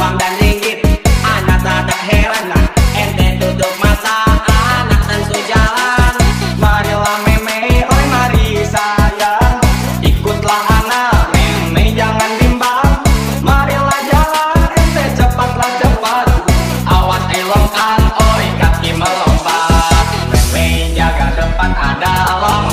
uang dan ringgit Anak tak heran lah Ente duduk masa anak tentu jalan. Marilah meme, oi mari sayang. Ikutlah anak, meme jangan bimbang. Marilah jalan, ente cepatlah cepat. Awas elong anak